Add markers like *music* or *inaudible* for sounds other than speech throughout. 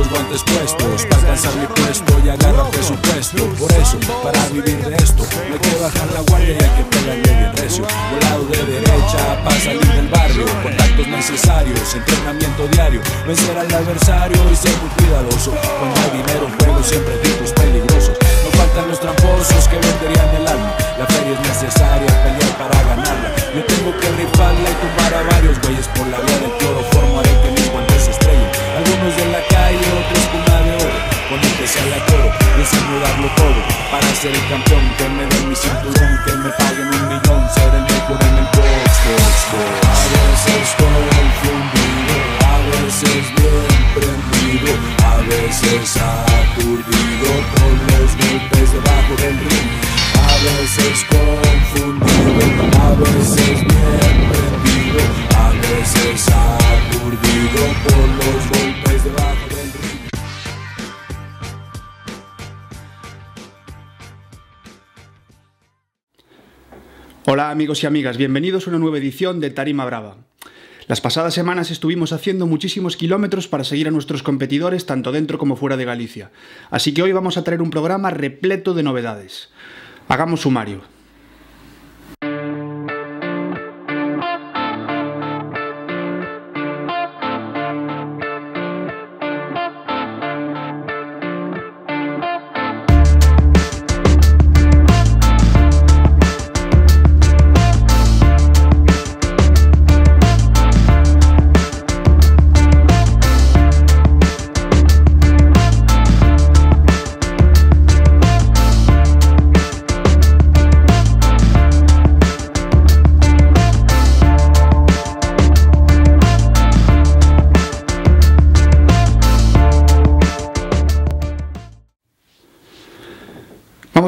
los guantes puestos Para alcanzar mi puesto y agarra presupuesto. Por eso, para vivir de esto No hay que bajar la guardia y hay que pegarle bien recio. Volado de derecha para salir del barrio Contactos necesarios, entrenamiento diario. Vencer al adversario y ser muy cuidadoso. Cuando hay dinero en juego siempre tipos peligrosos. No faltan los tramposos que venderían el alma. La feria es necesaria, pelear para ganarla. Yo tengo que rifarla y tumbar a varios güeyes por la vía del cloroformo haré que Algunos de la calle, otros con la de oro Con sale a coro, darlo todo. Para ser el campeón, que me den mi cinturón Que me paguen un millón, ser el mejor en el box, A veces confundido, a veces bien prendido A veces aturdido por los golpes debajo del ring Hola amigos y amigas, bienvenidos a una nueva edición de Tarima Brava. Las pasadas semanas estuvimos haciendo muchísimos kilómetros para seguir a nuestros competidores tanto dentro como fuera de Galicia, así que hoy vamos a traer un programa repleto de novedades. Hagamos sumario.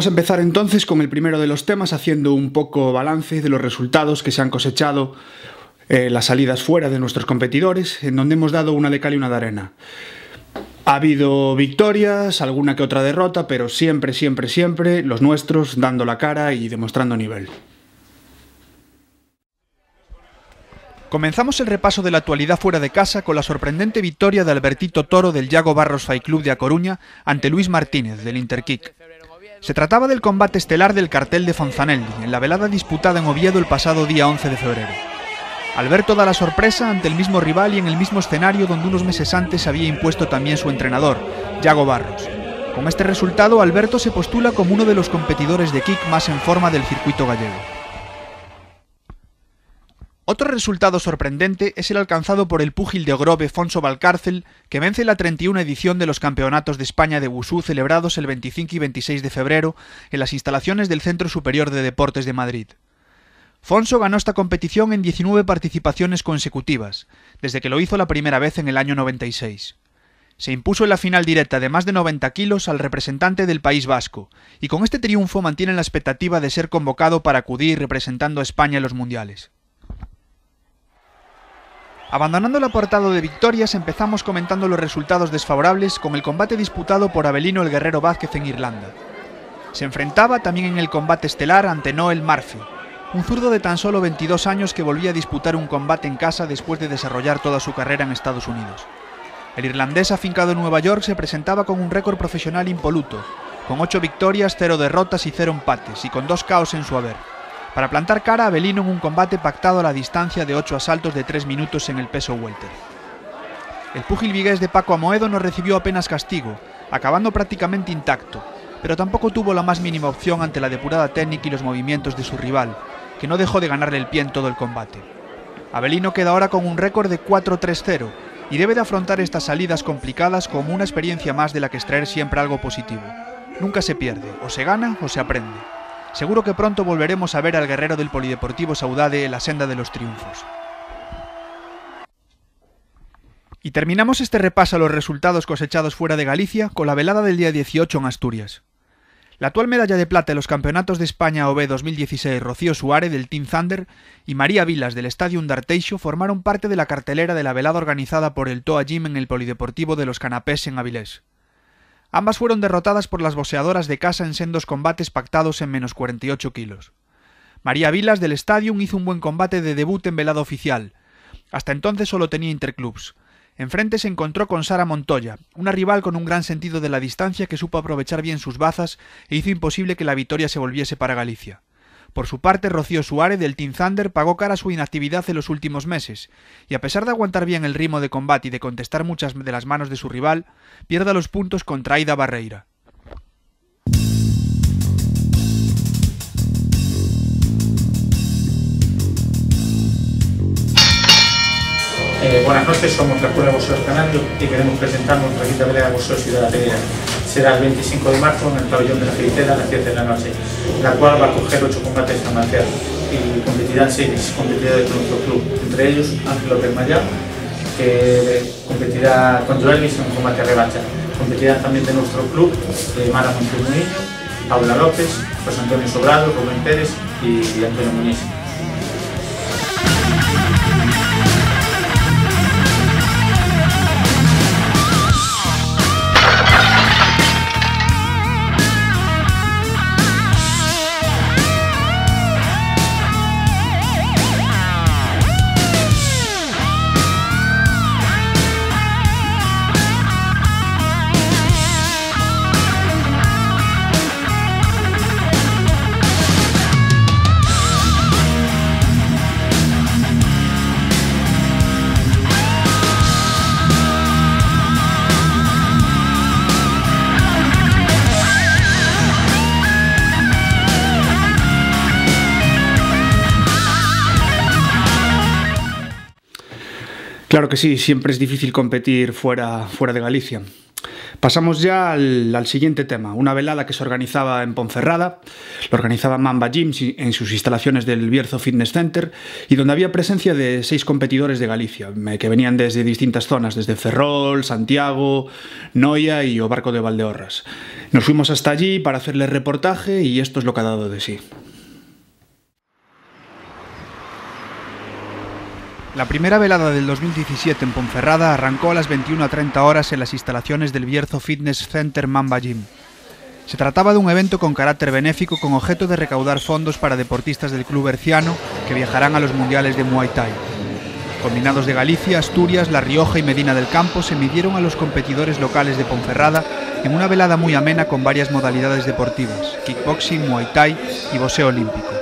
Vamos a empezar entonces con el primero de los temas, haciendo un poco balance de los resultados que se han cosechado eh, las salidas fuera de nuestros competidores, en donde hemos dado una de cal y una de arena. Ha habido victorias, alguna que otra derrota, pero siempre, siempre, siempre los nuestros dando la cara y demostrando nivel. Comenzamos el repaso de la actualidad fuera de casa con la sorprendente victoria de Albertito Toro del Yago Barros Fight Club de A Coruña ante Luis Martínez del Interkick. Se trataba del combate estelar del cartel de Fonzanelli, en la velada disputada en Oviedo el pasado día 11 de febrero. Alberto da la sorpresa ante el mismo rival y en el mismo escenario donde unos meses antes había impuesto también su entrenador, Yago Barros. Con este resultado, Alberto se postula como uno de los competidores de kick más en forma del circuito gallego. Otro resultado sorprendente es el alcanzado por el púgil de Ogrove Fonso Valcárcel, que vence la 31 edición de los Campeonatos de España de Wushu celebrados el 25 y 26 de febrero en las instalaciones del Centro Superior de Deportes de Madrid. Fonso ganó esta competición en 19 participaciones consecutivas, desde que lo hizo la primera vez en el año 96. Se impuso en la final directa de más de 90 kilos al representante del País Vasco, y con este triunfo mantiene la expectativa de ser convocado para acudir representando a España en los mundiales. Abandonando el apartado de victorias, empezamos comentando los resultados desfavorables con el combate disputado por Abelino el Guerrero Vázquez en Irlanda. Se enfrentaba también en el combate estelar ante Noel Murphy, un zurdo de tan solo 22 años que volvía a disputar un combate en casa después de desarrollar toda su carrera en Estados Unidos. El irlandés afincado en Nueva York se presentaba con un récord profesional impoluto, con 8 victorias, 0 derrotas y 0 empates, y con 2 caos en su haber para plantar cara a Belino en un combate pactado a la distancia de 8 asaltos de 3 minutos en el peso welter. El púgil vigués de Paco Amoedo no recibió apenas castigo, acabando prácticamente intacto, pero tampoco tuvo la más mínima opción ante la depurada técnica y los movimientos de su rival, que no dejó de ganarle el pie en todo el combate. Abelino queda ahora con un récord de 4-3-0 y debe de afrontar estas salidas complicadas como una experiencia más de la que extraer siempre algo positivo. Nunca se pierde, o se gana o se aprende. Seguro que pronto volveremos a ver al guerrero del Polideportivo Saudade en la senda de los triunfos. Y terminamos este repaso a los resultados cosechados fuera de Galicia con la velada del día 18 en Asturias. La actual medalla de plata en los Campeonatos de España OB 2016 Rocío Suárez del Team Thunder y María Vilas del Estadio Darteixo formaron parte de la cartelera de la velada organizada por el Toa Gym en el Polideportivo de los Canapés en Avilés. Ambas fueron derrotadas por las boxeadoras de casa en sendos combates pactados en menos 48 kilos. María Vilas del Stadium hizo un buen combate de debut en velado oficial. Hasta entonces solo tenía interclubs. Enfrente se encontró con Sara Montoya, una rival con un gran sentido de la distancia que supo aprovechar bien sus bazas e hizo imposible que la victoria se volviese para Galicia. Por su parte, Rocío Suárez del Team Thunder pagó cara a su inactividad en los últimos meses, y a pesar de aguantar bien el ritmo de combate y de contestar muchas de las manos de su rival, pierde los puntos contra Aida Barreira. Eh, buenas noches, somos la Escuela de Boxeo Canario y queremos presentar nuestra quinta pelea de boxeo Ciudad de Será el 25 de marzo en el pabellón de la Filitera a las 10 de la noche, la cual va a coger 8 combates amateur y competirán 6 competidores de nuestro club, entre ellos Ángel López Mayá, que competirá contra Elvis en combate revancha. Competirán también de nuestro club de Mara Montemurino, Paula López, José Antonio Sobrado, Rubén Pérez y Antonio Muñiz. Claro que sí, siempre es difícil competir fuera, fuera de Galicia. Pasamos ya al, siguiente tema, una velada que se organizaba en Ponferrada, lo organizaba Mamba Gym en sus instalaciones del Bierzo Fitness Center y donde había presencia de seis competidores de Galicia, que venían desde distintas zonas, desde Ferrol, Santiago, Noia y o Barco de Valdeorras. Nos fuimos hasta allí para hacerle reportaje y esto es lo que ha dado de sí. La primera velada del 2017 en Ponferrada arrancó a las 21 a 30 horas en las instalaciones del Bierzo Fitness Center Mamba Gym. Se trataba de un evento con carácter benéfico con objeto de recaudar fondos para deportistas del club berciano que viajarán a los mundiales de Muay Thai. Combinados de Galicia, Asturias, La Rioja y Medina del Campo se midieron a los competidores locales de Ponferrada en una velada muy amena con varias modalidades deportivas, kickboxing, Muay Thai y boxeo olímpico.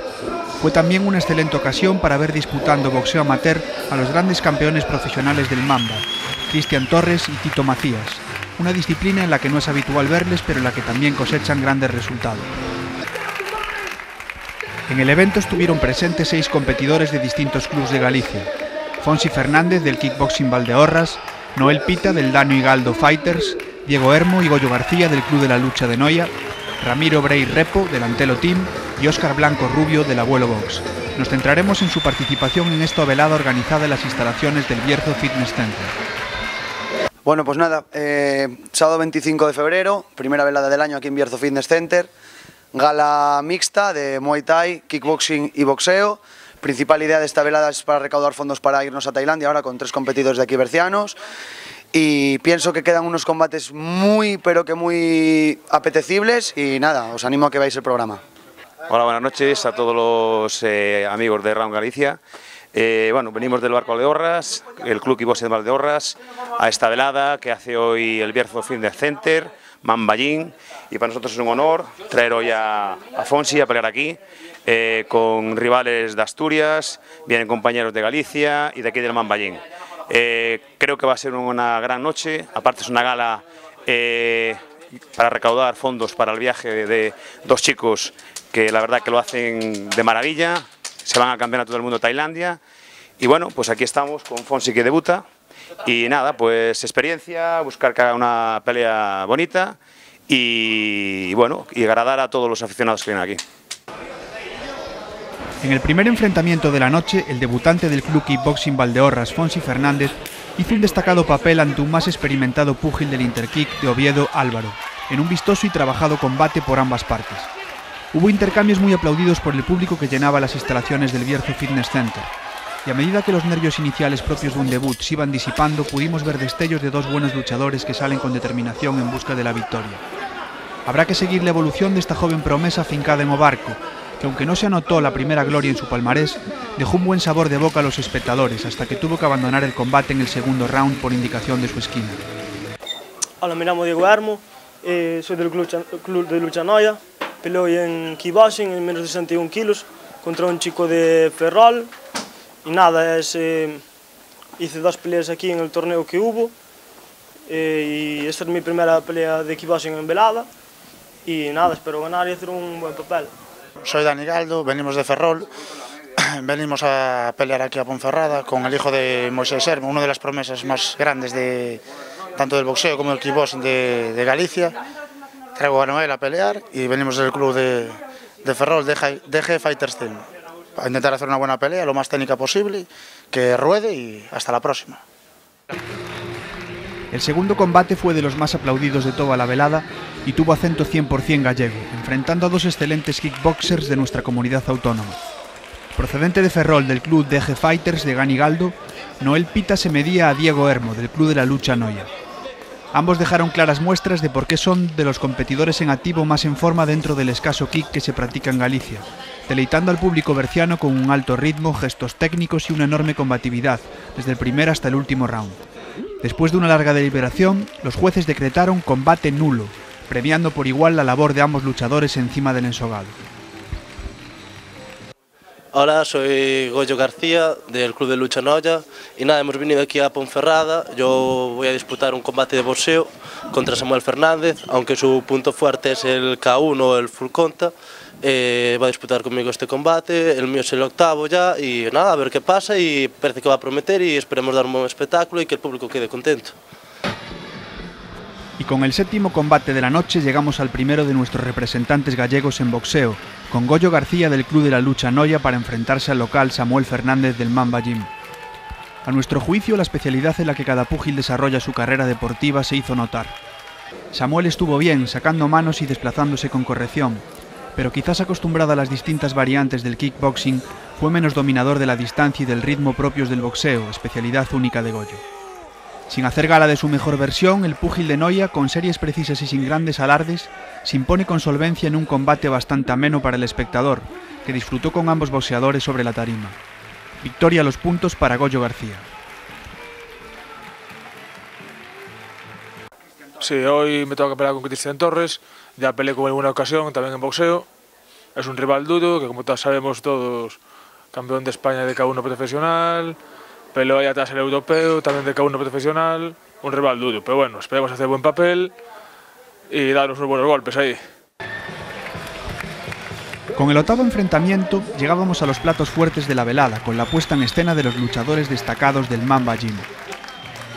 Fue también una excelente ocasión para ver disputando boxeo amateur a los grandes campeones profesionales del Mamba, Cristian Torres y Tito Macías, una disciplina en la que no es habitual verles pero en la que también cosechan grandes resultados. En el evento estuvieron presentes seis competidores de distintos clubes de Galicia, Fonsi Fernández del Kickboxing Valdeorras, Noel Pita del Dano y Fighters, Diego Hermo y Goyo García del Club de la Lucha de Noia, Ramiro Brey Repo del Antelo Team y Óscar Blanco Rubio del Abuelo Box. Nos centraremos en su participación en esta velada organizada en las instalaciones del Bierzo Fitness Center. Bueno, pues nada, eh, sábado 25 de febrero, primera velada del año aquí en Bierzo Fitness Center, gala mixta de Muay Thai, kickboxing y boxeo. Principal idea de esta velada es para recaudar fondos para irnos a Tailandia ahora con tres competidores de aquí bercianos y pienso que quedan unos combates muy, pero que muy apetecibles y nada, os animo a que veáis el programa. Hola, buenas noches a todos los eh, amigos de Round Galicia. Eh, bueno, venimos del Barco de Valdeorras, el Club Ibose de Valdeorras, a esta velada que hace hoy el Bierzo Fitness Center, Mamballín, y para nosotros es un honor traer hoy a, a Fonsi a pelear aquí, eh, con rivales de Asturias, vienen compañeros de Galicia y de aquí del Mamballín. Eh, creo que va a ser una gran noche, aparte es una gala para recaudar fondos para el viaje de, dos chicos que la verdad que lo hacen de maravilla, se van a campeonato todo el mundo Tailandia. Y bueno, pues aquí estamos con Fonsi que debuta. Y nada, pues experiencia, buscar que una pelea bonita y, bueno, y agradar a todos los aficionados que vienen aquí. En el primer enfrentamiento de la noche, el debutante del club kickboxing Valdeorras, Fonsi Fernández, hizo un destacado papel ante un más experimentado púgil del Interkick de Oviedo, Álvaro, en un vistoso y trabajado combate por ambas partes. Hubo intercambios muy aplaudidos por el público que llenaba las instalaciones del Bierzo Fitness Center, y a medida que los nervios iniciales propios de un debut se iban disipando, pudimos ver destellos de dos buenos luchadores que salen con determinación en busca de la victoria. Habrá que seguir la evolución de esta joven promesa fincada en Obarco, que aunque no se anotó la primera gloria en su palmarés, dejó un buen sabor de boca a los espectadores hasta que tuvo que abandonar el combate en el segundo round por indicación de su esquina. Hola, me llamo Diego Hermo, eh, soy del club, de lucha Noia, peleo en kickboxing en menos de 61 kilos contra un chico de Ferrol y nada, es, eh, hice dos peleas aquí en el torneo que hubo eh, y esta es mi primera pelea de kickboxing en velada y nada, espero ganar y hacer un buen papel. Soy Dani Galdo, venimos de Ferrol, *clears throat* venimos a pelear aquí a Ponferrada con el hijo de Moisés Hermo, una de las promesas más grandes de tanto del boxeo como del kickboxing de, Galicia. Traigo a Noel a pelear y venimos del club de, Ferrol, DG Fighters Team, a intentar hacer una buena pelea, lo más técnica posible, que ruede y hasta la próxima. El segundo combate fue de los más aplaudidos de toda la velada y tuvo acento 100% gallego, enfrentando a dos excelentes kickboxers de nuestra comunidad autónoma. Procedente de Ferrol del club DG Fighters de Gani Galdo, Noel Pita se medía a Diego Hermo del club de la lucha Noya. Ambos dejaron claras muestras de por qué son de los competidores en activo más en forma dentro del escaso kick que se practica en Galicia, deleitando al público berciano con un alto ritmo, gestos técnicos y una enorme combatividad, desde el primer hasta el último round. Después de una larga deliberación, los jueces decretaron combate nulo, premiando por igual la labor de ambos luchadores encima del ensogado. Hola, soy Goyo García del Club de Lucha Noya y nada, hemos venido aquí a Ponferrada. Yo voy a disputar un combate de boxeo contra Samuel Fernández, aunque su punto fuerte es el K1 o el full conta. Eh, va a disputar conmigo este combate, el mío es el octavo ya y nada, a ver qué pasa y parece que va a prometer y esperemos dar un buen espectáculo y que el público quede contento. Y con el séptimo combate de la noche llegamos al primero de nuestros representantes gallegos en boxeo, con Goyo García del Club de la Lucha Noya para enfrentarse al local Samuel Fernández del Mamba Gym. A nuestro juicio, la especialidad en la que cada púgil desarrolla su carrera deportiva se hizo notar. Samuel estuvo bien, sacando manos y desplazándose con corrección, pero quizás acostumbrado a las distintas variantes del kickboxing, fue menos dominador de la distancia y del ritmo propios del boxeo, especialidad única de Goyo. Sin hacer gala de su mejor versión, el púgil de Noia, con series precisas y sin grandes alardes, se impone con solvencia en un combate bastante ameno para el espectador, que disfrutó con ambos boxeadores sobre la tarima. Victoria a los puntos para Goyo García. Sí, hoy me toca pelear con Cristian Torres, ya peleé con él en una ocasión, también en boxeo. Es un rival duro, que como todos sabemos todos, campeón de España de K1 profesional, Peleó ahí atrás el europeo, también de K1 profesional, un rival duro. Pero bueno, esperemos hacer buen papel y darnos unos buenos golpes ahí. Con el octavo enfrentamiento llegábamos a los platos fuertes de la velada, con la puesta en escena de los luchadores destacados del Mamba Gym.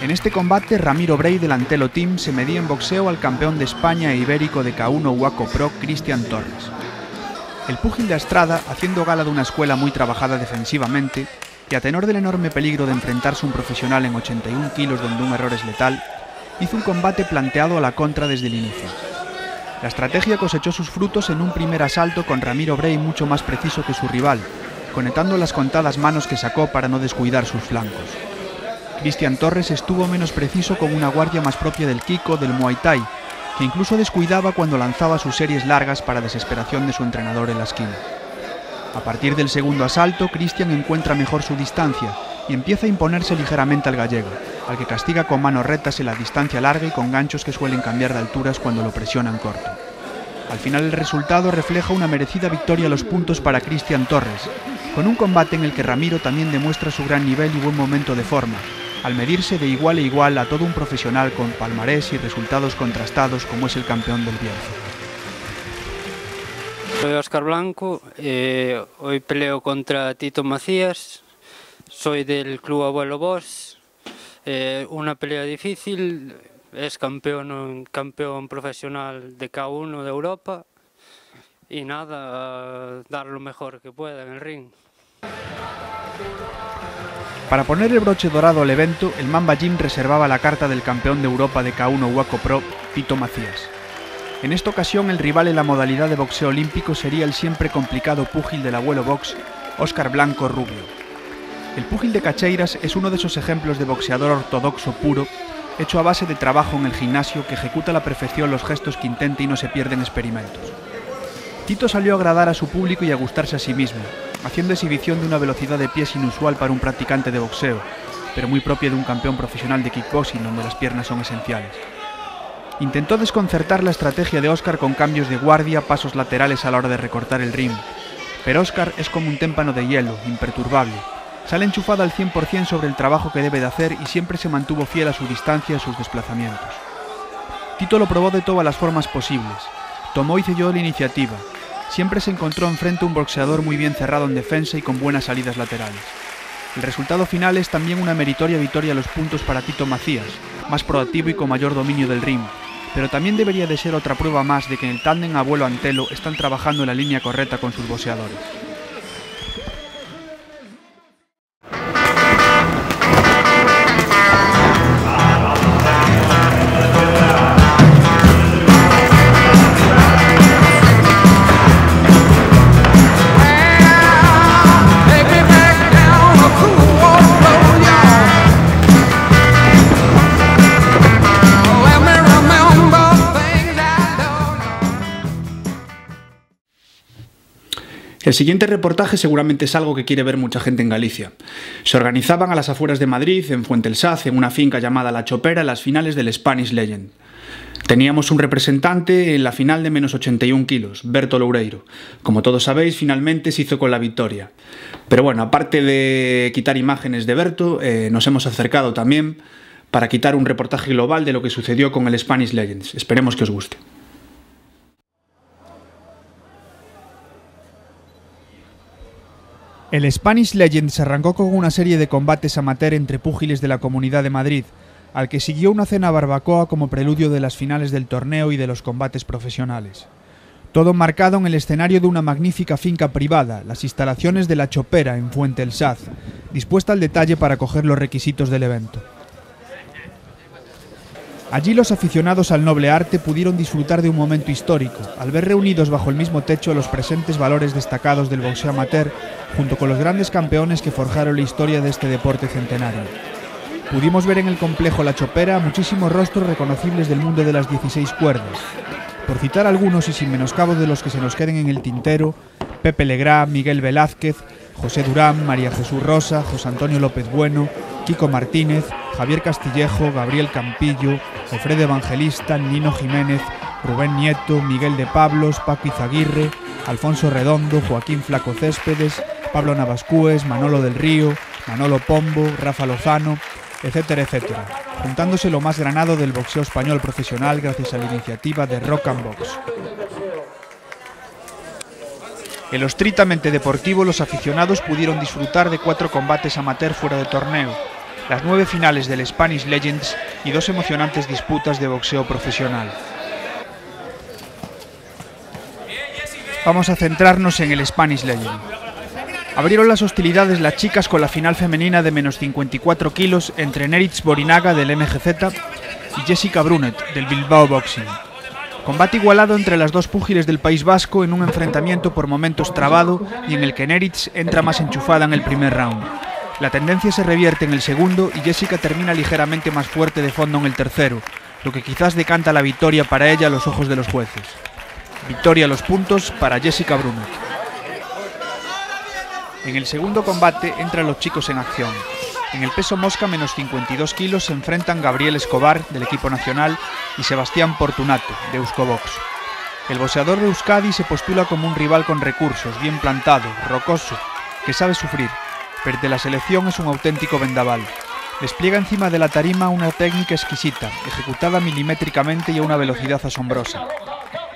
En este combate, Ramiro Brey del Antelo Team se medía en boxeo al campeón de España e ibérico de K1 Waco Pro, Cristian Torres. El púgil de Astrada, haciendo gala de una escuela muy trabajada defensivamente, y a tenor del enorme peligro de enfrentarse un profesional en 81 kilos donde un error es letal, hizo un combate planteado a la contra desde el inicio. La estrategia cosechó sus frutos en un primer asalto con Ramiro Bray mucho más preciso que su rival, conectando las contadas manos que sacó para no descuidar sus flancos. Cristian Torres estuvo menos preciso con una guardia más propia del Kiko del Muay Thai, que incluso descuidaba cuando lanzaba sus series largas para desesperación de su entrenador en la esquina. A partir del segundo asalto, Cristian encuentra mejor su distancia y empieza a imponerse ligeramente al gallego, al que castiga con manos rectas en la distancia larga y con ganchos que suelen cambiar de alturas cuando lo presionan corto. Al final el resultado refleja una merecida victoria a los puntos para Cristian Torres, con un combate en el que Ramiro también demuestra su gran nivel y buen momento de forma, al medirse de igual a igual a todo un profesional con palmarés y resultados contrastados como es el campeón del Bierzo. Soy Óscar Blanco, eh, hoy peleo contra Tito Macías, soy del Club Abuelo Boss, eh, una pelea difícil, es campeón, campeón profesional de K1 de Europa y nada, dar lo mejor que pueda en el ring. Para poner el broche dorado al evento, el Mamba Gym reservaba la carta del campeón de Europa de K1 Waco Pro, Tito Macías. En esta ocasión el rival en la modalidad de boxeo olímpico sería el siempre complicado púgil del abuelo box, Óscar Blanco Rubio. El púgil de Cacheiras es uno de esos ejemplos de boxeador ortodoxo puro, hecho a base de trabajo en el gimnasio que ejecuta a la perfección los gestos que intenta y no se pierden experimentos. Tito salió a agradar a su público y a gustarse a sí mismo, haciendo exhibición de una velocidad de pies inusual para un practicante de boxeo, pero muy propia de un campeón profesional de kickboxing donde las piernas son esenciales. Intentó desconcertar la estrategia de Oscar con cambios de guardia, pasos laterales a la hora de recortar el ring, pero Oscar es como un témpano de hielo, imperturbable. Sale enchufado al 100% sobre el trabajo que debe de hacer y siempre se mantuvo fiel a su distancia y a sus desplazamientos. Tito lo probó de todas las formas posibles. Tomó y selló la iniciativa. Siempre se encontró enfrente un boxeador muy bien cerrado en defensa y con buenas salidas laterales. El resultado final es también una meritoria victoria a los puntos para Tito Macías, más proactivo y con mayor dominio del ring, pero también debería de ser otra prueba más de que en el tándem abuelo-antelo están trabajando en la línea correcta con sus boxeadores. El siguiente reportaje seguramente es algo que quiere ver mucha gente en Galicia. Se organizaban a las afueras de Madrid, en Fuente el Saz, en una finca llamada La Chopera, las finales del Spanish Legend. Teníamos un representante en la final de menos 81 kilos, Berto Loureiro. Como todos sabéis, finalmente se hizo con la victoria. Pero bueno, aparte de quitar imágenes de Berto, eh, nos hemos acercado también para quitar un reportaje global de lo que sucedió con el Spanish Legends. Esperemos que os guste. El Spanish Legends arrancó con una serie de combates amateur entre púgiles de la Comunidad de Madrid, al que siguió una cena barbacoa como preludio de las finales del torneo y de los combates profesionales. Todo marcado en el escenario de una magnífica finca privada, las instalaciones de La Chopera en Fuente el Saz, dispuesta al detalle para coger los requisitos del evento. Allí los aficionados al noble arte pudieron disfrutar de un momento histórico, al ver reunidos bajo el mismo techo los presentes valores destacados del boxeo amateur, junto con los grandes campeones que forjaron la historia de este deporte centenario. Pudimos ver en el complejo La Chopera muchísimos rostros reconocibles del mundo de las 16 cuerdas. Por citar algunos y sin menoscabo de los que se nos queden en el tintero, Pepe Legrá, Miguel Velázquez, José Durán, María Jesús Rosa, José Antonio López Bueno, Kiko Martínez, Javier Castillejo, Gabriel Campillo, Alfredo Evangelista, Nino Jiménez, Rubén Nieto, Miguel de Pablos, Paco Izaguirre, Alfonso Redondo, Joaquín Flaco Céspedes, Pablo Navascúes, Manolo del Río, Manolo Pombo, Rafa Lozano, etcétera, etcétera, juntándose lo más granado del boxeo español profesional gracias a la iniciativa de Rock and Box. En lo estrictamente deportivo, los aficionados pudieron disfrutar de cuatro combates amateur fuera de torneo, las nueve finales del Spanish Legends y dos emocionantes disputas de boxeo profesional. Vamos a centrarnos en el Spanish Legend. Abrieron las hostilidades las chicas con la final femenina de menos 54 kilos entre Neritz Borinaga del MGZ y Jessica Brunet del Bilbao Boxing. Combate igualado entre las dos púgiles del País Vasco en un enfrentamiento por momentos trabado y en el que Neritz entra más enchufada en el primer round. La tendencia se revierte en el segundo y Jessica termina ligeramente más fuerte de fondo en el tercero, lo que quizás decanta la victoria para ella a los ojos de los jueces. Victoria a los puntos para Jessica Brunet. En el segundo combate entran los chicos en acción. En el peso mosca menos 52 kilos se enfrentan Gabriel Escobar, del equipo nacional, y Sebastián Portunato, de Euskobox. El boxeador de Euskadi se postula como un rival con recursos, bien plantado, rocoso, que sabe sufrir, pero de la selección es un auténtico vendaval. Despliega encima de la tarima una técnica exquisita, ejecutada milimétricamente y a una velocidad asombrosa.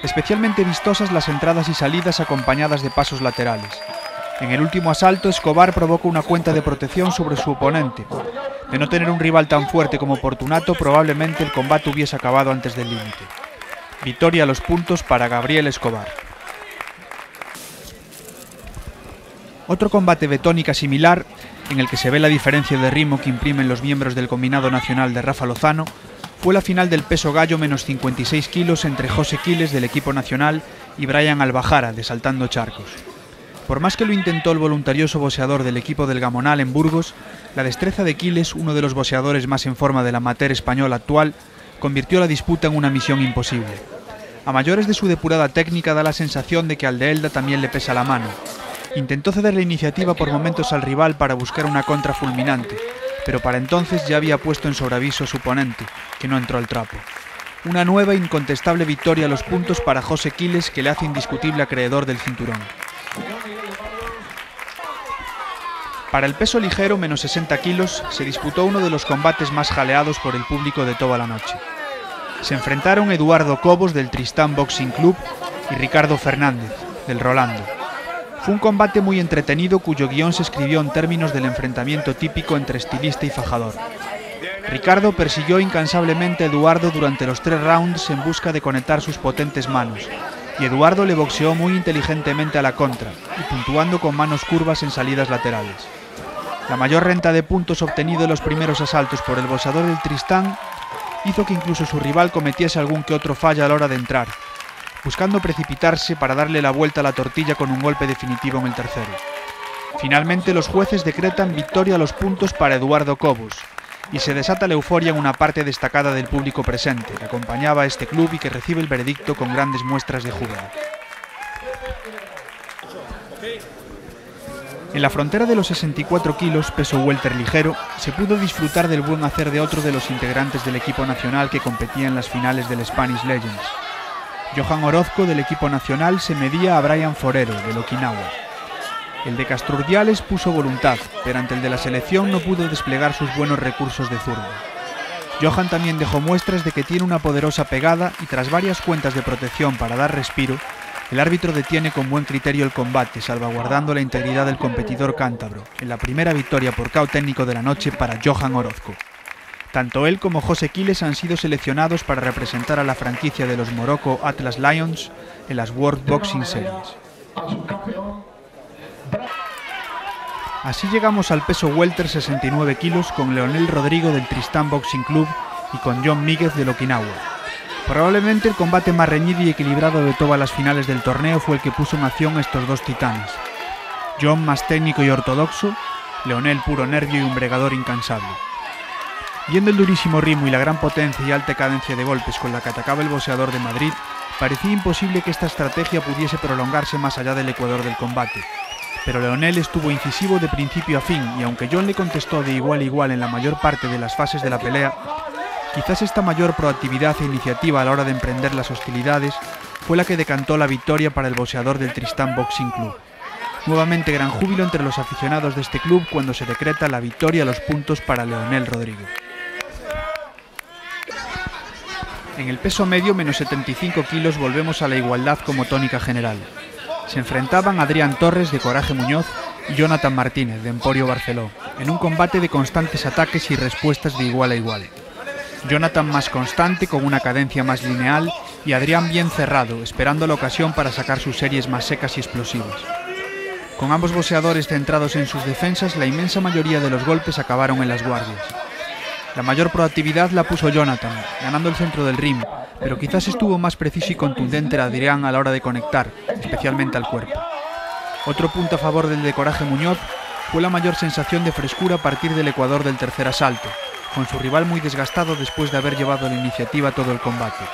Especialmente vistosas las entradas y salidas acompañadas de pasos laterales. En el último asalto, Escobar provoca una cuenta de protección sobre su oponente. De no tener un rival tan fuerte como Fortunato, probablemente el combate hubiese acabado antes del límite. Victoria a los puntos para Gabriel Escobar. Otro combate de tónica similar, en el que se ve la diferencia de ritmo que imprimen los miembros del combinado nacional de Rafa Lozano, fue la final del peso gallo menos 56 kilos entre José Quiles del equipo nacional y Brian Albajara de Saltando Charcos. Por más que lo intentó el voluntarioso boxeador del equipo del Gamonal en Burgos, la destreza de Quiles, uno de los boxeadores más en forma del amateur español actual, convirtió la disputa en una misión imposible. A mayores de su depurada técnica da la sensación de que al de Elda también le pesa la mano. Intentó ceder la iniciativa por momentos al rival para buscar una contra fulminante, pero para entonces ya había puesto en sobreaviso su oponente, que no entró al trapo. Una nueva e incontestable victoria a los puntos para José Quiles que le hace indiscutible acreedor del cinturón. Para el peso ligero, menos 60 kilos, se disputó uno de los combates más jaleados por el público de toda la noche. Se enfrentaron Eduardo Cobos del Tristán Boxing Club y Ricardo Fernández del Rolando. Fue un combate muy entretenido cuyo guion se escribió en términos del enfrentamiento típico entre estilista y fajador. Ricardo persiguió incansablemente a Eduardo durante los tres rounds en busca de conectar sus potentes manos, y Eduardo le boxeó muy inteligentemente a la contra, y puntuando con manos curvas en salidas laterales. La mayor renta de puntos obtenido en los primeros asaltos por el boxeador del Tristán hizo que incluso su rival cometiese algún que otro fallo a la hora de entrar, buscando precipitarse para darle la vuelta a la tortilla con un golpe definitivo en el tercero. Finalmente los jueces decretan victoria a los puntos para Eduardo Cobos, y se desata la euforia en una parte destacada del público presente, que acompañaba a este club y que recibe el veredicto con grandes muestras de júbilo. En la frontera de los 64 kilos, peso welter ligero, se pudo disfrutar del buen hacer de otro de los integrantes del equipo nacional que competía en las finales del Spanish Legends. Johan Orozco del equipo nacional se medía a Brian Forero del Okinawa. El de Castrurdiales puso voluntad, pero ante el de la selección no pudo desplegar sus buenos recursos de zurdo. Johan también dejó muestras de que tiene una poderosa pegada y tras varias cuentas de protección para dar respiro, el árbitro detiene con buen criterio el combate, salvaguardando la integridad del competidor cántabro, en la primera victoria por KO técnico de la noche para Johan Orozco. Tanto él como José Quiles han sido seleccionados para representar a la franquicia de los Morocco Atlas Lions en las World Boxing Series. Así llegamos al peso welter 69 kilos con Leonel Rodrigo del Tristán Boxing Club y con John Míguez del Okinawa. Probablemente el combate más reñido y equilibrado de todas las finales del torneo fue el que puso en acción estos dos titanes. John más técnico y ortodoxo, Leonel puro nervio y un bregador incansable. Viendo el durísimo ritmo y la gran potencia y alta cadencia de golpes con la que atacaba el boxeador de Madrid, parecía imposible que esta estrategia pudiese prolongarse más allá del ecuador del combate, pero Leonel estuvo incisivo de principio a fin y aunque John le contestó de igual a igual en la mayor parte de las fases de la pelea, quizás esta mayor proactividad e iniciativa a la hora de emprender las hostilidades fue la que decantó la victoria para el boxeador del Tristán Boxing Club. Nuevamente gran júbilo entre los aficionados de este club cuando se decreta la victoria a los puntos para Leonel Rodrigo. En el peso medio menos 75 kilos volvemos a la igualdad como tónica general se enfrentaban Adrián Torres de Coraje Muñoz y Jonathan Martínez de Emporio Barceló, en un combate de constantes ataques y respuestas de igual a igual. Jonathan más constante, con una cadencia más lineal, y Adrián bien cerrado, esperando la ocasión para sacar sus series más secas y explosivas. Con ambos boxeadores centrados en sus defensas, la inmensa mayoría de los golpes acabaron en las guardias. La mayor proactividad la puso Jonathan, ganando el centro del ring, pero quizás estuvo más preciso y contundente Adrián a la hora de conectar, especialmente al cuerpo. Otro punto a favor del de Coraje Muñoz fue la mayor sensación de frescura a partir del ecuador del tercer asalto, con su rival muy desgastado después de haber llevado la iniciativa todo el combate.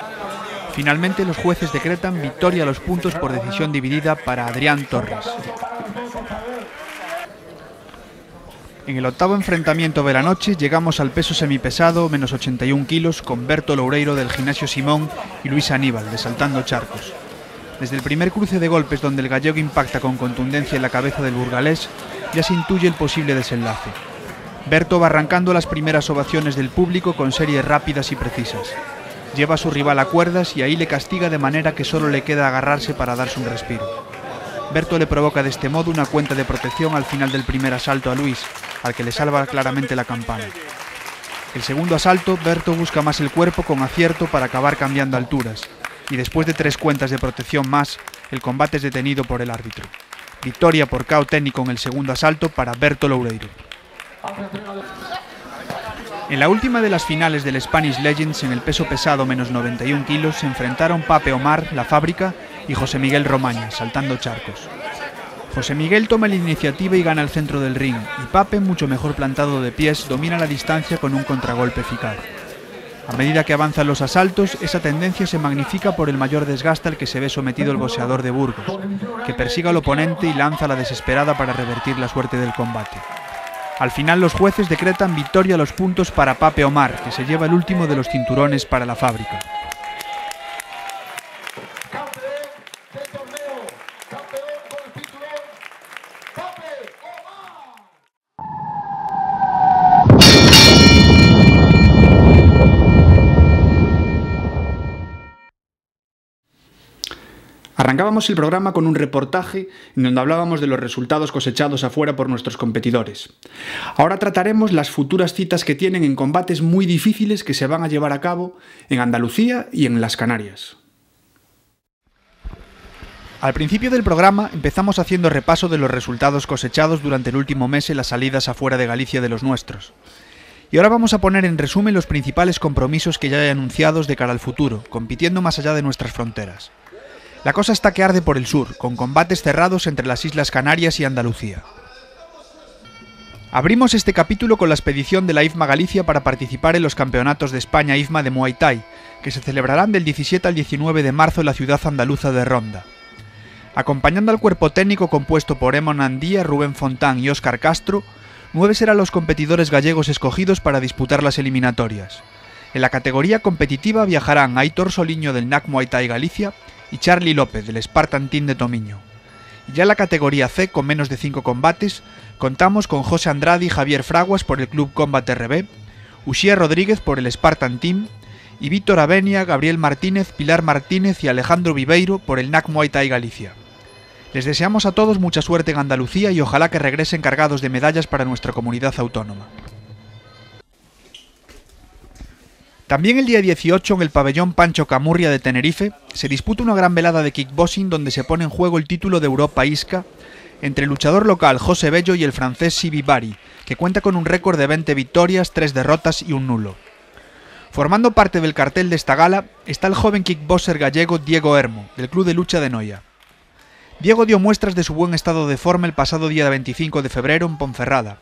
Finalmente los jueces decretan victoria a los puntos por decisión dividida para Adrián Torres. En el octavo enfrentamiento de la noche llegamos al peso semipesado menos 81 kilos con Berto Loureiro del gimnasio Simón y Luis Aníbal de Saltando Charcos. Desde el primer cruce de golpes donde el gallego impacta con contundencia en la cabeza del burgalés, ya se intuye el posible desenlace. Berto va arrancando las primeras ovaciones del público con series rápidas y precisas. Lleva a su rival a cuerdas y ahí le castiga de manera que solo le queda agarrarse para darse un respiro. Berto le provoca de este modo una cuenta de protección al final del primer asalto a Luis, al que le salva claramente la campana. El segundo asalto, Berto busca más el cuerpo con acierto para acabar cambiando alturas, y después de tres cuentas de protección más, el combate es detenido por el árbitro. Victoria por KO técnico en el segundo asalto para Berto Loureiro. En la última de las finales del Spanish Legends en el peso pesado menos 91 kilos se enfrentaron Pape Omar, la fábrica, y José Miguel Romaña, saltando charcos. José Miguel toma la iniciativa y gana el centro del ring, y Pape, mucho mejor plantado de pies, domina la distancia con un contragolpe eficaz. A medida que avanzan los asaltos, esa tendencia se magnifica por el mayor desgaste al que se ve sometido el boxeador de Burgos, que persigue al oponente y lanza la desesperada para revertir la suerte del combate. Al final los jueces decretan victoria a los puntos para Pape Omar, que se lleva el último de los cinturones para la fábrica. Arrancábamos el programa con un reportaje en donde hablábamos de los resultados cosechados afuera por nuestros competidores. Ahora trataremos las futuras citas que tienen en combates muy difíciles que se van a llevar a cabo en Andalucía y en las Canarias. Al principio del programa empezamos haciendo repaso de los resultados cosechados durante el último mes en las salidas afuera de Galicia de los nuestros. Y ahora vamos a poner en resumen los principales compromisos que ya hay anunciados de cara al futuro, compitiendo más allá de nuestras fronteras. La cosa está que arde por el sur, con combates cerrados entre las Islas Canarias y Andalucía. Abrimos este capítulo con la expedición de la IFMA Galicia para participar en los campeonatos de España IFMA de Muay Thai, que se celebrarán del 17 al 19 de marzo en la ciudad andaluza de Ronda. Acompañando al cuerpo técnico compuesto por Emon Andía, Rubén Fontán y Óscar Castro, nueve serán los competidores gallegos escogidos para disputar las eliminatorias. En la categoría competitiva viajarán Aitor Soliño del NAC Muay Thai Galicia, y Charlie López del Spartan Team de Tomiño. Ya la categoría C, con menos de 5 combates, contamos con José Andrade y Javier Fraguas por el Club Combat RB, Uxía Rodríguez por el Spartan Team y Víctor Avenia, Gabriel Martínez, Pilar Martínez y Alejandro Viveiro por el NAC Muay Thai Galicia. Les deseamos a todos mucha suerte en Andalucía y ojalá que regresen cargados de medallas para nuestra comunidad autónoma. También el día 18 en el pabellón Pancho Camurria de Tenerife se disputa una gran velada de kickboxing donde se pone en juego el título de Europa Isca entre el luchador local José Bello y el francés Sibi Bari, que cuenta con un récord de 20 victorias, 3 derrotas y un nulo. Formando parte del cartel de esta gala está el joven kickboxer gallego Diego Hermo, del Club de Lucha de Noia. Diego dio muestras de su buen estado de forma el pasado día 25 de febrero en Ponferrada,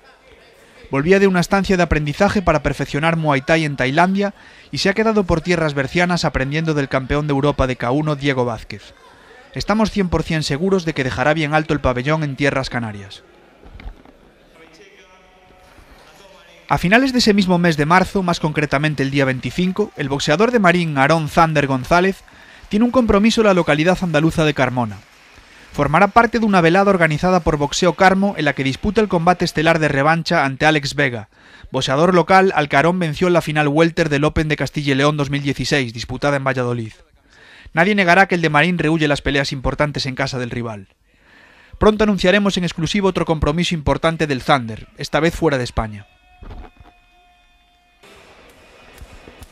Volvía de una estancia de aprendizaje para perfeccionar Muay Thai en Tailandia y se ha quedado por tierras bercianas aprendiendo del campeón de Europa de K1 Diego Vázquez. Estamos 100% seguros de que dejará bien alto el pabellón en tierras canarias. A finales de ese mismo mes de marzo, más concretamente el día 25, el boxeador de Marín Aarón Zander González tiene un compromiso en la localidad andaluza de Carmona formará parte de una velada organizada por Boxeo Carmo en la que disputa el combate estelar de revancha ante Alex Vega. Boxeador local, Alcarón venció en la final welter del Open de Castilla y León 2016, disputada en Valladolid. Nadie negará que el de Marín rehuye las peleas importantes en casa del rival. Pronto anunciaremos en exclusivo otro compromiso importante del Thunder, esta vez fuera de España.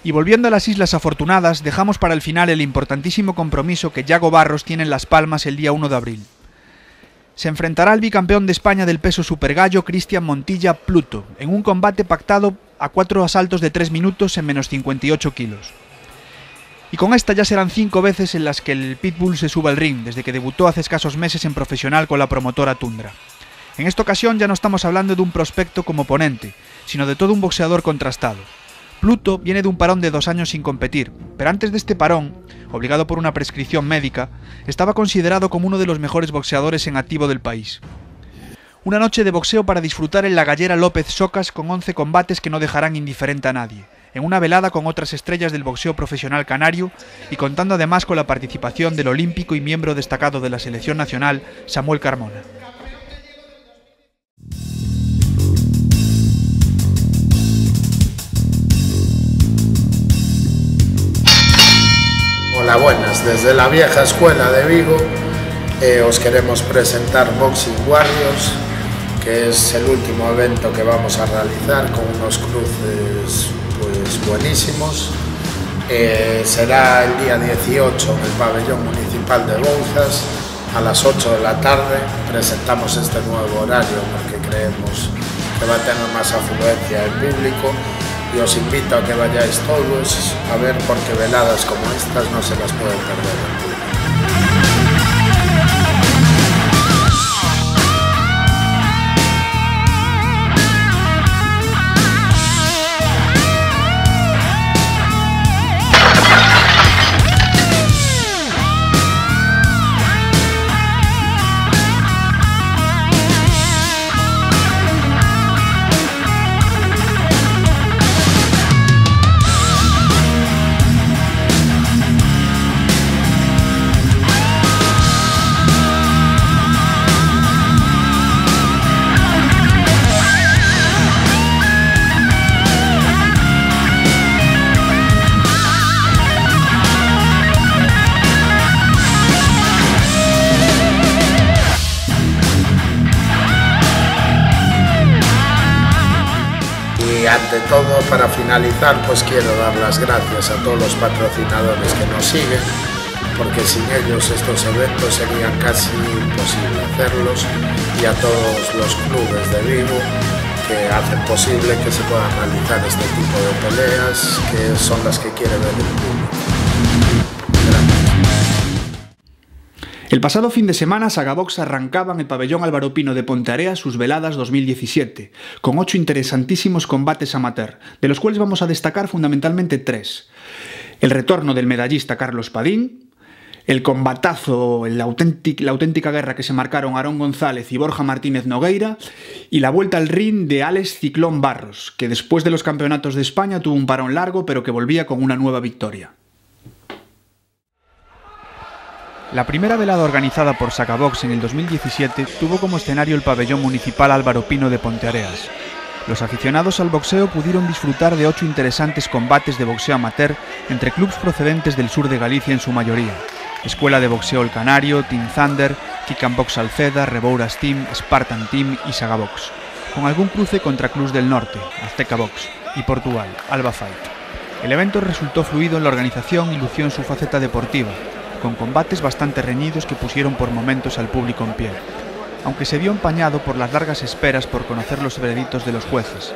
Y volviendo a las Islas Afortunadas, dejamos para el final el importantísimo compromiso que Yago Barros tiene en Las Palmas el día 1 de abril. Se enfrentará al bicampeón de España del peso supergallo Cristian Montilla Pluto, en un combate pactado a cuatro asaltos de 3 minutos en menos 58 kilos. Y con esta ya serán cinco veces en las que el Pitbull se suba al ring, desde que debutó hace escasos meses en profesional con la promotora Tundra. En esta ocasión ya no estamos hablando de un prospecto como oponente, sino de todo un boxeador contrastado. Pluto viene de un parón de dos años sin competir, pero antes de este parón, obligado por una prescripción médica, estaba considerado como uno de los mejores boxeadores en activo del país. Una noche de boxeo para disfrutar en la gallera López Socas con 11 combates que no dejarán indiferente a nadie, en una velada con otras estrellas del boxeo profesional canario y contando además con la participación del olímpico y miembro destacado de la selección nacional Samuel Carmona. Hola, buenas. Desde la vieja escuela de Vigo eh, os queremos presentar Boxing Warriors, que es el último evento que vamos a realizar con unos cruces pues, buenísimos. Eh, será el día 18 en el pabellón municipal de Bouzas a las 8 de la tarde. Presentamos este nuevo horario porque creemos que va a tener más afluencia en público y os invito a que vayáis todos a ver porque veladas como estas no se las pueden perder. Finalizar, pues quiero dar las gracias a todos los patrocinadores que nos siguen, porque sin ellos estos eventos serían casi imposible hacerlos, y a todos los clubes de Vigo que hacen posible que se puedan realizar este tipo de peleas, que son las que quiere ver el público. El pasado fin de semana Sagabox arrancaba en el pabellón Álvaro Pino de Pontearea sus veladas 2017, con ocho interesantísimos combates amateur, de los cuales vamos a destacar fundamentalmente tres. El retorno del medallista Carlos Padín, el combatazo, auténtica, la auténtica guerra que se marcaron Aarón González y Borja Martínez Nogueira, y la vuelta al ring de Alex Ciclón Barros, que después de los campeonatos de España tuvo un parón largo pero que volvía con una nueva victoria. La primera velada organizada por Sacabox en el 2017 tuvo como escenario el pabellón municipal Álvaro Pino de Ponteareas. Los aficionados al boxeo pudieron disfrutar de ocho interesantes combates de boxeo amateur entre clubes procedentes del sur de Galicia en su mayoría. Escuela de Boxeo El Canario, Team Thunder, Kick Box Alceda, Rebouras Team, Spartan Team y Sagabox, con algún cruce contra clubes del norte, Azteca Box, y Portugal, Alba Fight. El evento resultó fluido en la organización y lució en su faceta deportiva, con combates bastante reñidos que pusieron por momentos al público en pie, aunque se vio empañado por las largas esperas por conocer los veredictos de los jueces,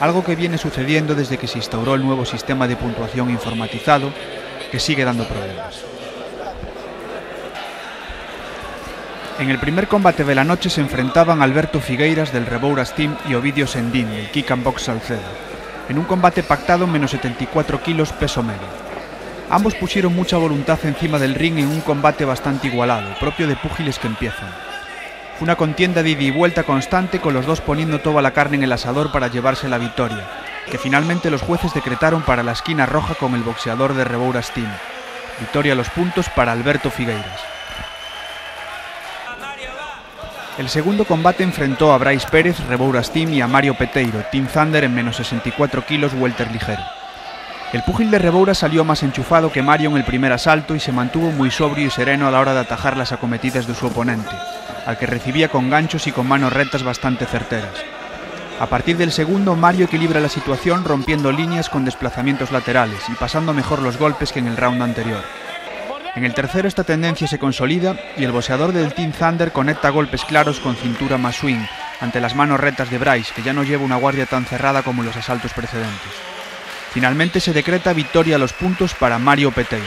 algo que viene sucediendo desde que se instauró el nuevo sistema de puntuación informatizado que sigue dando problemas. En el primer combate de la noche se enfrentaban Alberto Figueiras del Rebouras Team y Ovidio Sendín del Kick and Box Salcedo, en un combate pactado en menos 74 kilos peso medio. Ambos pusieron mucha voluntad encima del ring en un combate bastante igualado, propio de púgiles que empiezan. Fue una contienda de ida y vuelta constante con los dos poniendo toda la carne en el asador para llevarse la victoria, que finalmente los jueces decretaron para la esquina roja con el boxeador de Rebouras Team. Victoria a los puntos para Alberto Figueiras. El segundo combate enfrentó a Bryce Pérez, Rebouras Team y a Mario Peteiro, Team Thunder en menos 64 kilos welter ligero. El púgil de Reboura salió más enchufado que Mario en el primer asalto y se mantuvo muy sobrio y sereno a la hora de atajar las acometidas de su oponente, al que recibía con ganchos y con manos rectas bastante certeras. A partir del segundo, Mario equilibra la situación rompiendo líneas con desplazamientos laterales y pasando mejor los golpes que en el round anterior. En el tercero esta tendencia se consolida y el boxeador del Team Thunder conecta golpes claros con cintura más swing ante las manos rectas de Bryce, que ya no lleva una guardia tan cerrada como en los asaltos precedentes. Finalmente se decreta victoria a los puntos para Mario Peteiro.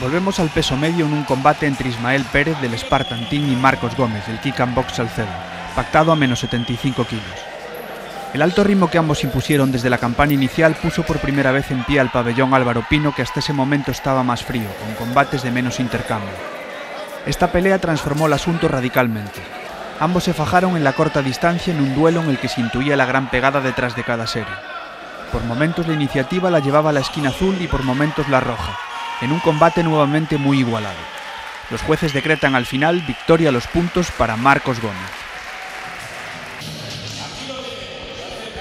Volvemos al peso medio en un combate entre Ismael Pérez del Spartan Team y Marcos Gómez del Kick and Box Salcedo, pactado a menos 75 kilos. El alto ritmo que ambos impusieron desde la campaña inicial puso por primera vez en pie al pabellón Álvaro Pino que hasta ese momento estaba más frío, con combates de menos intercambio. Esta pelea transformó el asunto radicalmente. Ambos se fajaron en la corta distancia en un duelo en el que se intuía la gran pegada detrás de cada serie. Por momentos la iniciativa la llevaba a la esquina azul y por momentos la roja, en un combate nuevamente muy igualado. Los jueces decretan al final victoria a los puntos para Marcos Gómez.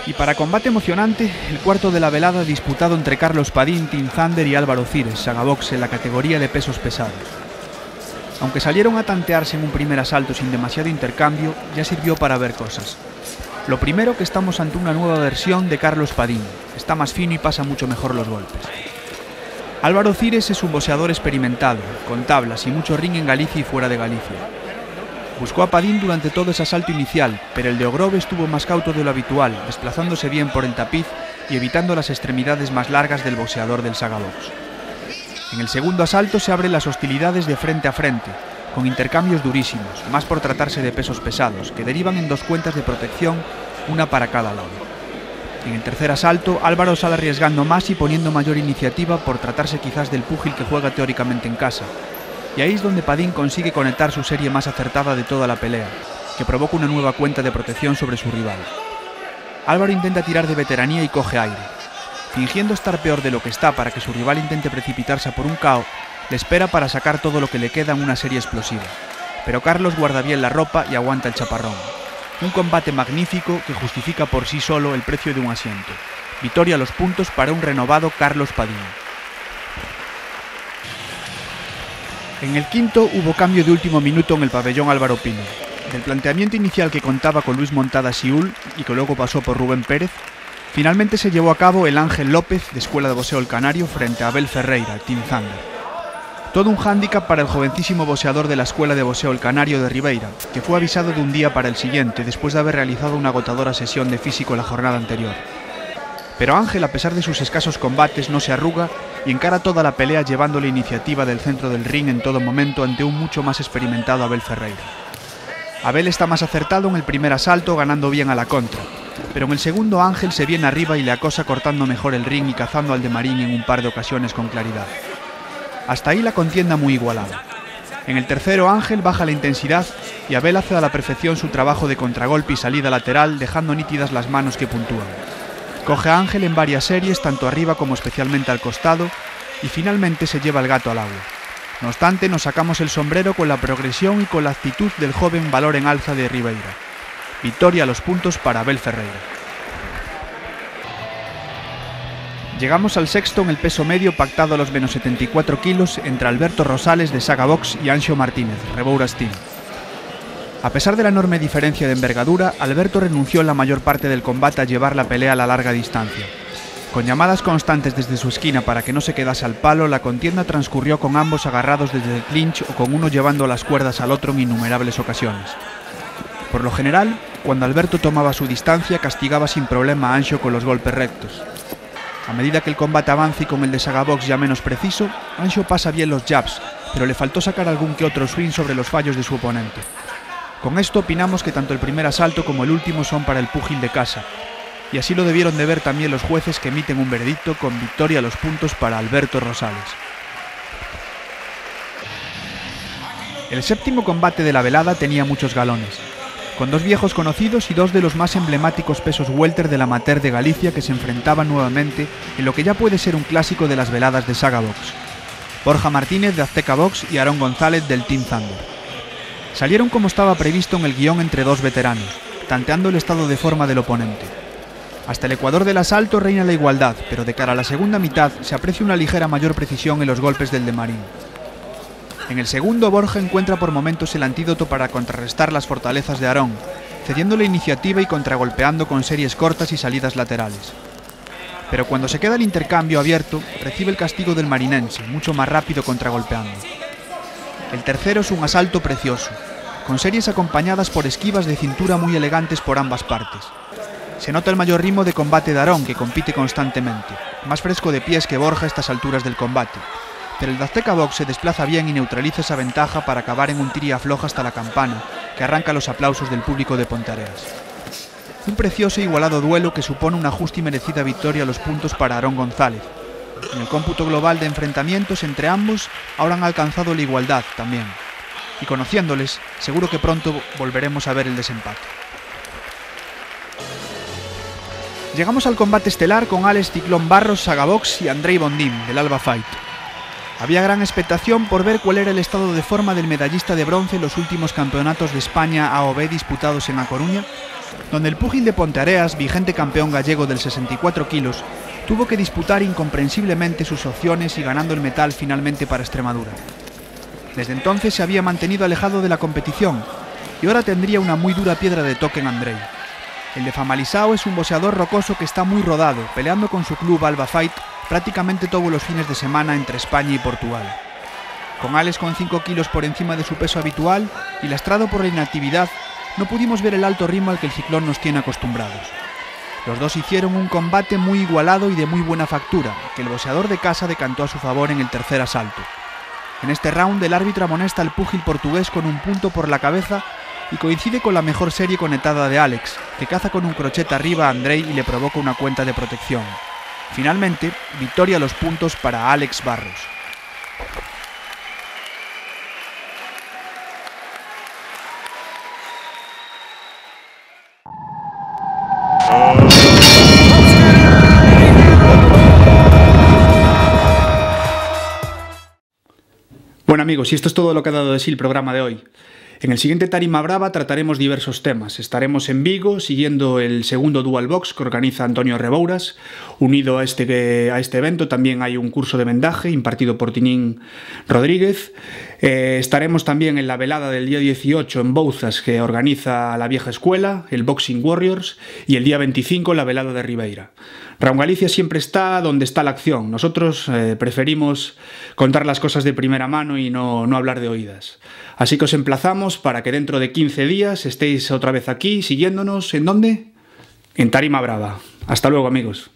Y para combate emocionante, el cuarto de la velada disputado entre Carlos Padín, Tim Thunder y Álvaro Cires, Sagabox en la categoría de pesos pesados. Aunque salieron a tantearse en un primer asalto sin demasiado intercambio, ya sirvió para ver cosas. Lo primero que estamos ante una nueva versión de Carlos Padín, está más fino y pasa mucho mejor los golpes. Álvaro Cires es un boxeador experimentado, con tablas y mucho ring en Galicia y fuera de Galicia. Buscó a Padín durante todo ese asalto inicial, pero el de Ogrove estuvo más cauto de lo habitual, desplazándose bien por el tapiz y evitando las extremidades más largas del boxeador del Sagabox. En el segundo asalto se abren las hostilidades de frente a frente, con intercambios durísimos, más por tratarse de pesos pesados, que derivan en dos cuentas de protección, una para cada lado. En el tercer asalto, Álvaro sale arriesgando más y poniendo mayor iniciativa por tratarse quizás del púgil que juega teóricamente en casa. Y ahí es donde Padín consigue conectar su serie más acertada de toda la pelea, que provoca una nueva cuenta de protección sobre su rival. Álvaro intenta tirar de veteranía y coge aire, Fingiendo estar peor de lo que está para que su rival intente precipitarse por un KO, le espera para sacar todo lo que le queda en una serie explosiva. Pero Carlos guarda bien la ropa y aguanta el chaparrón. Un combate magnífico que justifica por sí solo el precio de un asiento. Victoria a los puntos para un renovado Carlos Padín. En el quinto hubo cambio de último minuto en el pabellón Álvaro Pino. del planteamiento inicial que contaba con Luis Montada Siul y que luego pasó por Rubén Pérez, finalmente se llevó a cabo el Ángel López de Escuela de Boxeo El Canario frente a Abel Ferreira, Team Thunder. Todo un hándicap para el jovencísimo boxeador de la Escuela de Boxeo El Canario de Ribeira, que fue avisado de un día para el siguiente después de haber realizado una agotadora sesión de físico la jornada anterior. Pero Ángel, a pesar de sus escasos combates, no se arruga y encara toda la pelea llevando la iniciativa del centro del ring en todo momento ante un mucho más experimentado Abel Ferreira. Abel está más acertado en el primer asalto, ganando bien a la contra, pero en el segundo Ángel se viene arriba y le acosa cortando mejor el ring y cazando al de Marín en un par de ocasiones con claridad. Hasta ahí la contienda muy igualada. En el tercero Ángel baja la intensidad y Abel hace a la perfección su trabajo de contragolpe y salida lateral dejando nítidas las manos que puntúan. Coge a Ángel en varias series, tanto arriba como especialmente al costado, y finalmente se lleva el gato al agua. No obstante, nos sacamos el sombrero con la progresión y con la actitud del joven valor en alza de Ribeira. Victoria a los puntos para Abel Ferreira. Llegamos al sexto en el peso medio pactado a los menos 74 kilos entre Alberto Rosales de Saga Box y Anxo Martínez, Rebouras Team. A pesar de la enorme diferencia de envergadura, Alberto renunció en la mayor parte del combate a llevar la pelea a la larga distancia. Con llamadas constantes desde su esquina para que no se quedase al palo, la contienda transcurrió con ambos agarrados desde el clinch o con uno llevando las cuerdas al otro en innumerables ocasiones. Por lo general, cuando Alberto tomaba su distancia, castigaba sin problema a Ancho con los golpes rectos. A medida que el combate avanza y con el de Sagabox ya menos preciso, Ancho pasa bien los jabs, pero le faltó sacar algún que otro swing sobre los fallos de su oponente. Con esto opinamos que tanto el primer asalto como el último son para el púgil de casa, y así lo debieron de ver también los jueces que emiten un veredicto con victoria a los puntos para Alberto Rosales. El séptimo combate de la velada tenía muchos galones con dos viejos conocidos y dos de los más emblemáticos pesos welter del amateur de Galicia que se enfrentaban nuevamente en lo que ya puede ser un clásico de las veladas de Saga Box. Borja Martínez de Azteca Box y Aarón González del Team Thunder. Salieron como estaba previsto en el guion entre dos veteranos, tanteando el estado de forma del oponente. Hasta el ecuador del asalto reina la igualdad, pero de cara a la segunda mitad se aprecia una ligera mayor precisión en los golpes del de Marín. En el segundo, Borja encuentra por momentos el antídoto para contrarrestar las fortalezas de Aarón, cediendo la iniciativa y contragolpeando con series cortas y salidas laterales. Pero cuando se queda el intercambio abierto, recibe el castigo del marinense, mucho más rápido contragolpeando. El tercero es un asalto precioso, con series acompañadas por esquivas de cintura muy elegantes por ambas partes. Se nota el mayor ritmo de combate de Aarón, que compite constantemente, más fresco de pies que Borja a estas alturas del combate, pero el Azteca Box se desplaza bien y neutraliza esa ventaja para acabar en un tiri floja hasta la campana, que arranca los aplausos del público de Pontareas. Un precioso e igualado duelo que supone una justa y merecida victoria a los puntos para Aarón González. En el cómputo global de enfrentamientos entre ambos ahora han alcanzado la igualdad también. Y conociéndoles, seguro que pronto volveremos a ver el desempate. Llegamos al combate estelar con Alex Ciclón Barros, Sagabox y Andrei Bondim, del Alba Fight. Había gran expectación por ver cuál era el estado de forma del medallista de bronce en los últimos campeonatos de España AOB disputados en A Coruña, donde el púgil de Ponteareas, vigente campeón gallego del 64 kilos, tuvo que disputar incomprensiblemente sus opciones y ganando el metal finalmente para Extremadura. Desde entonces se había mantenido alejado de la competición y ahora tendría una muy dura piedra de toque en Andrei. El de Famalisao es un boxeador rocoso que está muy rodado, peleando con su club Alba Fight prácticamente todos los fines de semana entre España y Portugal. Con Alex con 5 kilos por encima de su peso habitual y lastrado por la inactividad, no pudimos ver el alto ritmo al que el ciclón nos tiene acostumbrados. Los dos hicieron un combate muy igualado y de muy buena factura, que el boxeador de casa decantó a su favor en el tercer asalto. En este round el árbitro amonesta al púgil portugués con un punto por la cabeza y coincide con la mejor serie conectada de Alex, que caza con un crochet arriba a Andrei y le provoca una cuenta de protección. Finalmente, victoria a los puntos para Alex Barros. Bueno amigos, y esto es todo lo que ha dado de sí el programa de hoy. En el siguiente Tarima Brava trataremos diversos temas. Estaremos en Vigo siguiendo el segundo Dual Box que organiza Antonio Rebouras, unido a este, a este evento también hay un curso de vendaje impartido por Tinín Rodríguez. Eh, estaremos también en la velada del día 18 en Bouzas que organiza la vieja escuela, el Boxing Warriors, y el día 25 la velada de Ribeira. Raúl Galicia siempre está donde está la acción. Nosotros eh, preferimos contar las cosas de primera mano y no, no hablar de oídas. Así que os emplazamos para que dentro de 15 días estéis otra vez aquí siguiéndonos. ¿En dónde? En Tarima Brava. Hasta luego amigos.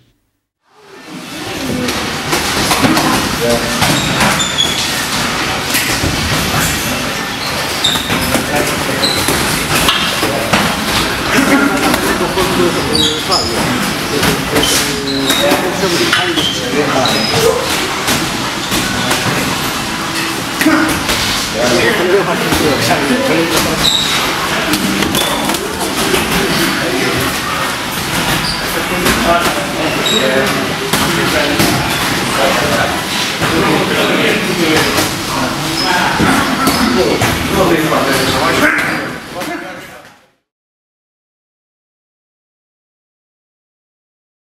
就是很的，就是就是这不就看的特别看，这话是不？